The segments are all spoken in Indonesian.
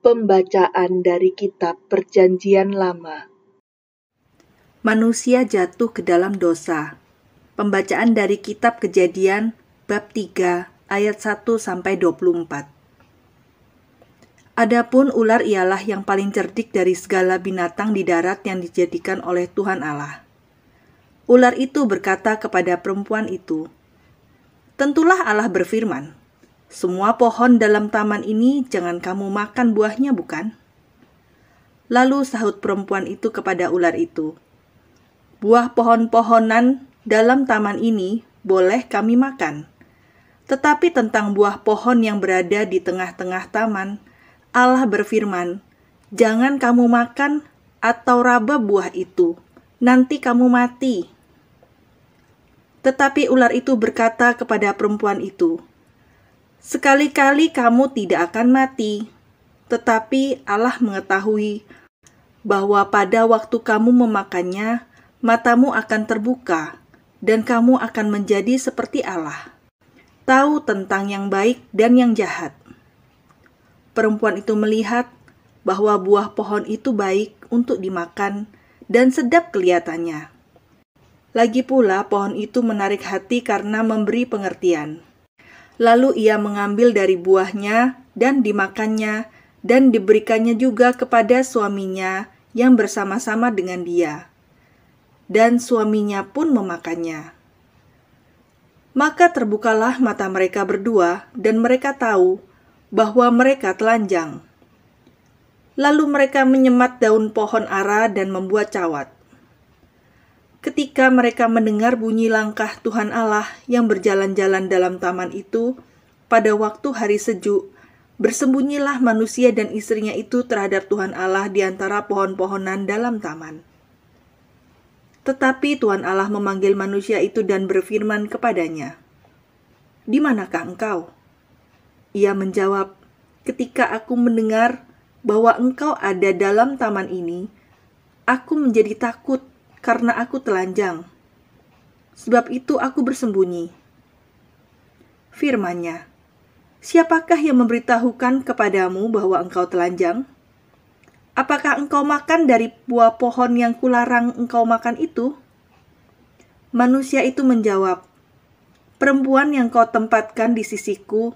Pembacaan dari Kitab Perjanjian Lama. Manusia jatuh ke dalam dosa. Pembacaan dari Kitab Kejadian bab 3 ayat 1 sampai 24. Adapun ular ialah yang paling cerdik dari segala binatang di darat yang dijadikan oleh Tuhan Allah. Ular itu berkata kepada perempuan itu, "Tentulah Allah berfirman, semua pohon dalam taman ini jangan kamu makan buahnya, bukan? Lalu sahut perempuan itu kepada ular itu, Buah pohon-pohonan dalam taman ini boleh kami makan. Tetapi tentang buah pohon yang berada di tengah-tengah taman, Allah berfirman, Jangan kamu makan atau raba buah itu, nanti kamu mati. Tetapi ular itu berkata kepada perempuan itu, Sekali-kali kamu tidak akan mati, tetapi Allah mengetahui bahwa pada waktu kamu memakannya, matamu akan terbuka, dan kamu akan menjadi seperti Allah, tahu tentang yang baik dan yang jahat. Perempuan itu melihat bahwa buah pohon itu baik untuk dimakan dan sedap kelihatannya. Lagi pula, pohon itu menarik hati karena memberi pengertian. Lalu ia mengambil dari buahnya dan dimakannya, dan diberikannya juga kepada suaminya yang bersama-sama dengan dia. Dan suaminya pun memakannya. Maka terbukalah mata mereka berdua, dan mereka tahu bahwa mereka telanjang. Lalu mereka menyemat daun pohon ara dan membuat cawat. Ketika mereka mendengar bunyi langkah Tuhan Allah yang berjalan-jalan dalam taman itu, pada waktu hari sejuk, bersembunyilah manusia dan istrinya itu terhadap Tuhan Allah di antara pohon-pohonan dalam taman. Tetapi Tuhan Allah memanggil manusia itu dan berfirman kepadanya, "Di manakah engkau?" Ia menjawab, "Ketika aku mendengar bahwa engkau ada dalam taman ini, aku menjadi takut karena aku telanjang. Sebab itu aku bersembunyi. Firmannya, siapakah yang memberitahukan kepadamu bahwa engkau telanjang? Apakah engkau makan dari buah pohon yang kularang engkau makan itu? Manusia itu menjawab, Perempuan yang kau tempatkan di sisiku,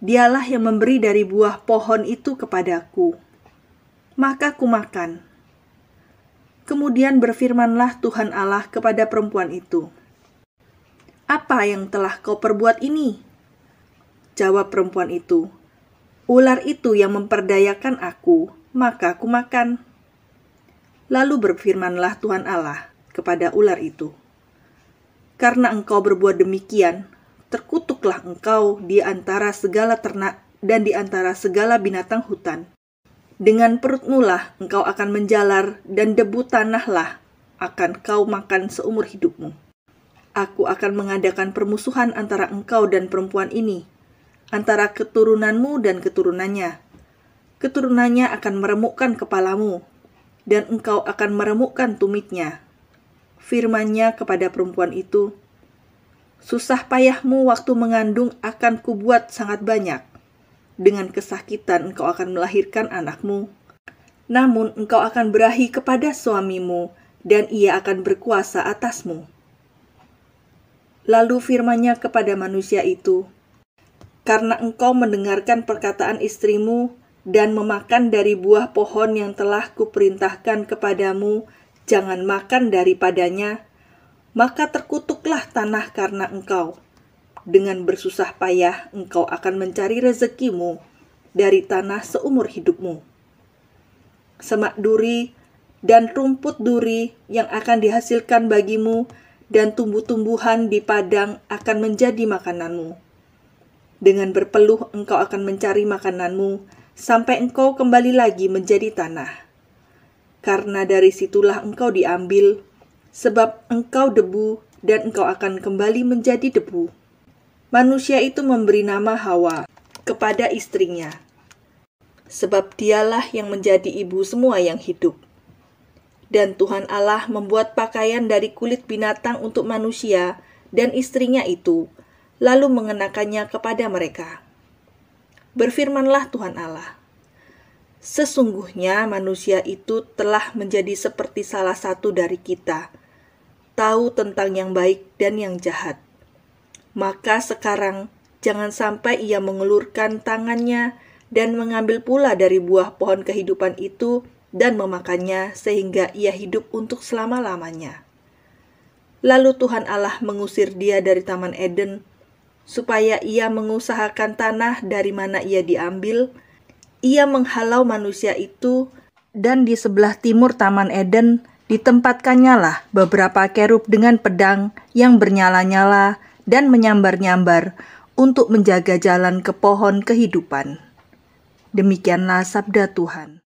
dialah yang memberi dari buah pohon itu kepadaku. Maka ku makan Kemudian berfirmanlah Tuhan Allah kepada perempuan itu, "Apa yang telah kau perbuat ini?" Jawab perempuan itu, "Ular itu yang memperdayakan aku, maka aku makan." Lalu berfirmanlah Tuhan Allah kepada ular itu, "Karena engkau berbuat demikian, terkutuklah engkau di antara segala ternak dan di antara segala binatang hutan." Dengan perutmu lah engkau akan menjalar, dan debu tanahlah akan kau makan seumur hidupmu. Aku akan mengadakan permusuhan antara engkau dan perempuan ini, antara keturunanmu dan keturunannya. Keturunannya akan meremukkan kepalamu, dan engkau akan meremukkan tumitnya. Firmannya kepada perempuan itu, Susah payahmu waktu mengandung akan kubuat sangat banyak dengan kesakitan engkau akan melahirkan anakmu. Namun engkau akan berahi kepada suamimu, dan ia akan berkuasa atasmu. Lalu firmannya kepada manusia itu, Karena engkau mendengarkan perkataan istrimu dan memakan dari buah pohon yang telah kuperintahkan kepadamu, jangan makan daripadanya, maka terkutuklah tanah karena engkau dengan bersusah payah engkau akan mencari rezekimu dari tanah seumur hidupmu. Semak duri dan rumput duri yang akan dihasilkan bagimu dan tumbuh-tumbuhan di padang akan menjadi makananmu. Dengan berpeluh engkau akan mencari makananmu sampai engkau kembali lagi menjadi tanah. Karena dari situlah engkau diambil, sebab engkau debu dan engkau akan kembali menjadi debu manusia itu memberi nama Hawa kepada istrinya, sebab dialah yang menjadi ibu semua yang hidup. Dan Tuhan Allah membuat pakaian dari kulit binatang untuk manusia dan istrinya itu, lalu mengenakannya kepada mereka. Berfirmanlah Tuhan Allah, Sesungguhnya manusia itu telah menjadi seperti salah satu dari kita, tahu tentang yang baik dan yang jahat. Maka sekarang jangan sampai ia mengelurkan tangannya dan mengambil pula dari buah pohon kehidupan itu dan memakannya sehingga ia hidup untuk selama-lamanya. Lalu Tuhan Allah mengusir dia dari Taman Eden supaya ia mengusahakan tanah dari mana ia diambil, ia menghalau manusia itu, dan di sebelah timur Taman Eden ditempatkannya lah beberapa kerub dengan pedang yang bernyala-nyala dan menyambar-nyambar untuk menjaga jalan ke pohon kehidupan. Demikianlah sabda Tuhan.